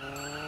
Uh...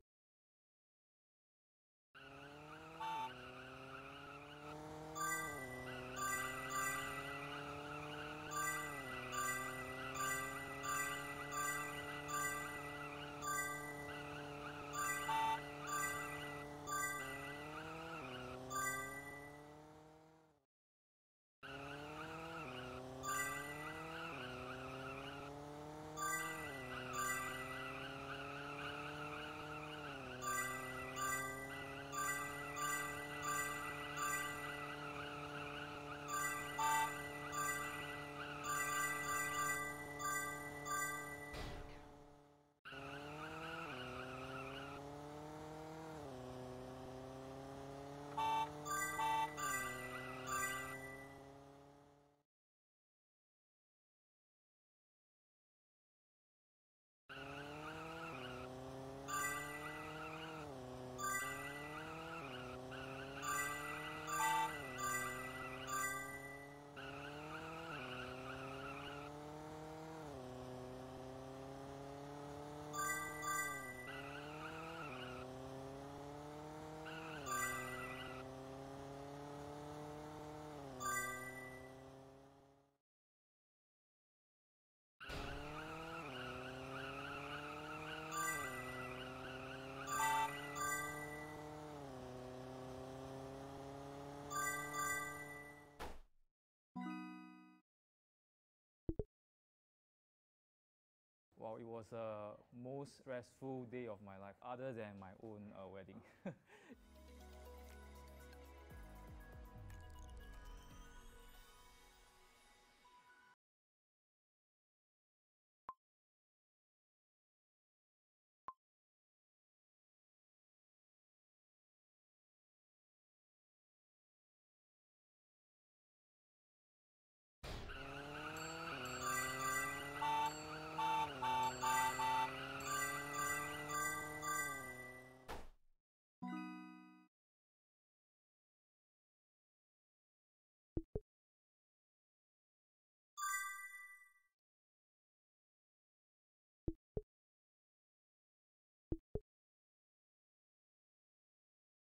Well, it was a most stressful day of my life, other than my own uh, wedding.